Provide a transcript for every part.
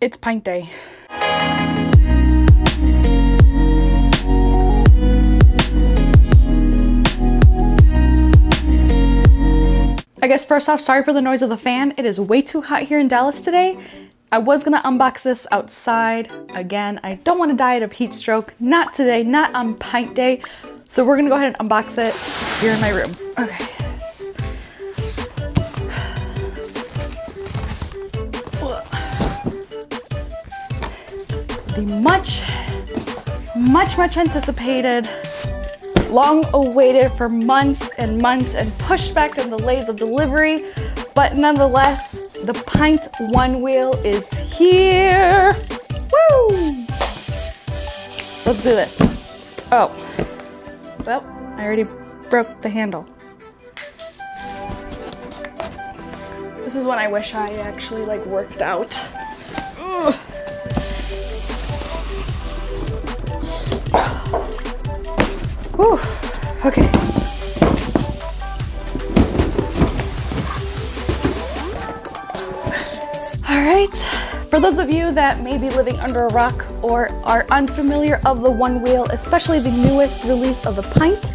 It's pint day. I guess first off, sorry for the noise of the fan. It is way too hot here in Dallas today. I was gonna unbox this outside. Again, I don't wanna die of heat stroke. Not today, not on pint day. So we're gonna go ahead and unbox it here in my room. Okay. The much, much, much anticipated long awaited for months and months and pushed back and delays of delivery, but nonetheless, the Pint Onewheel is here. Woo! Let's do this. Oh, well, I already broke the handle. This is one I wish I actually like worked out. Whew. Okay. All right. For those of you that may be living under a rock or are unfamiliar of the Onewheel, especially the newest release of the Pint,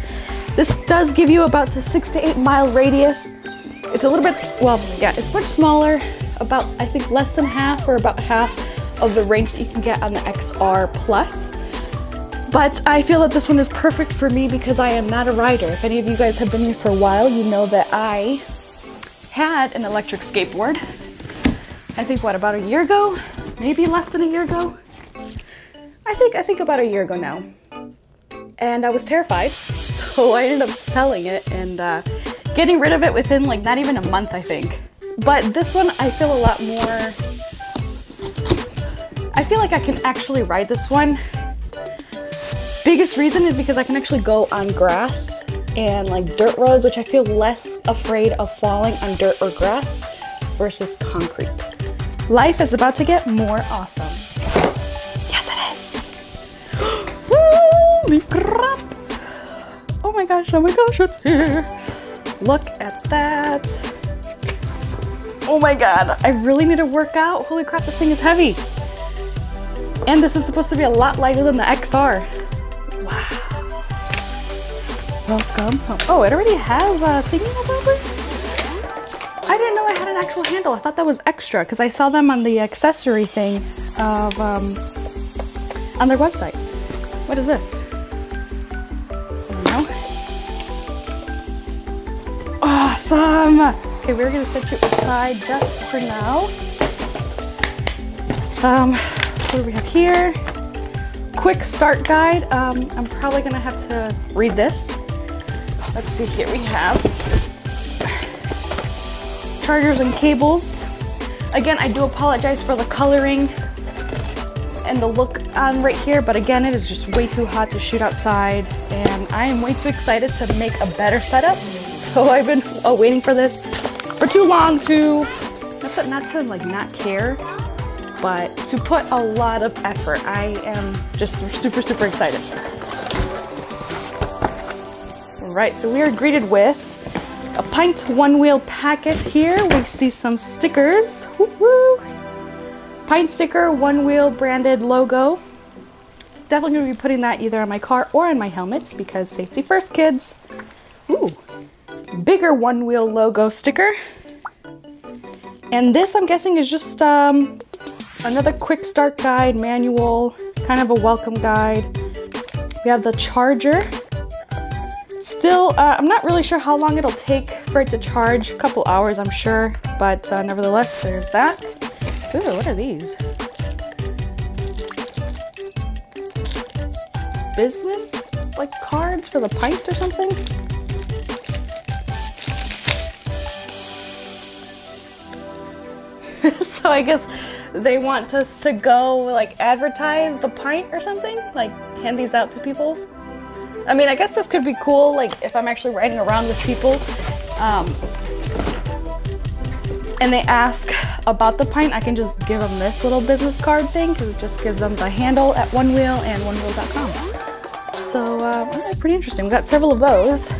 this does give you about a six to eight mile radius. It's a little bit, well, yeah, it's much smaller, about, I think, less than half or about half of the range that you can get on the XR Plus. But I feel that this one is perfect for me because I am not a rider. If any of you guys have been here for a while, you know that I had an electric skateboard. I think what about a year ago? Maybe less than a year ago. I think I think about a year ago now. And I was terrified, so I ended up selling it and uh, getting rid of it within like not even a month, I think. But this one, I feel a lot more. I feel like I can actually ride this one Biggest reason is because I can actually go on grass and like dirt roads, which I feel less afraid of falling on dirt or grass versus concrete. Life is about to get more awesome. Yes, it is. Woo, crap. Oh my gosh, oh my gosh, it's here. Look at that. Oh my God, I really need to work out. Holy crap, this thing is heavy. And this is supposed to be a lot lighter than the XR. Welcome. Oh, it already has a thingy. I didn't know I had an actual handle. I thought that was extra because I saw them on the accessory thing of um, on their website. What is this? No. Awesome. Okay, we're gonna set you aside just for now. Um, what do we have here? Quick start guide. Um, I'm probably gonna have to read this Let's see, here we have chargers and cables. Again, I do apologize for the coloring and the look on right here, but again, it is just way too hot to shoot outside and I am way too excited to make a better setup. So I've been uh, waiting for this for too long to, not to, not to like not care, but to put a lot of effort. I am just super, super excited right, so we are greeted with a pint Onewheel packet here. We see some stickers. Woo woo! Pint sticker, Onewheel branded logo. Definitely gonna be putting that either on my car or on my helmet because safety first, kids. Ooh, bigger Onewheel logo sticker. And this, I'm guessing, is just um, another quick start guide, manual, kind of a welcome guide. We have the charger Still, uh, I'm not really sure how long it'll take for it to charge. A couple hours, I'm sure. But uh, nevertheless, there's that. Ooh, what are these? Business? Like cards for the pint or something? so I guess they want us to go like advertise the pint or something? Like hand these out to people? I mean, I guess this could be cool, like if I'm actually riding around with people um, and they ask about the pint, I can just give them this little business card thing because it just gives them the handle at Onewheel and onewheel.com. So uh, pretty interesting. We've got several of those.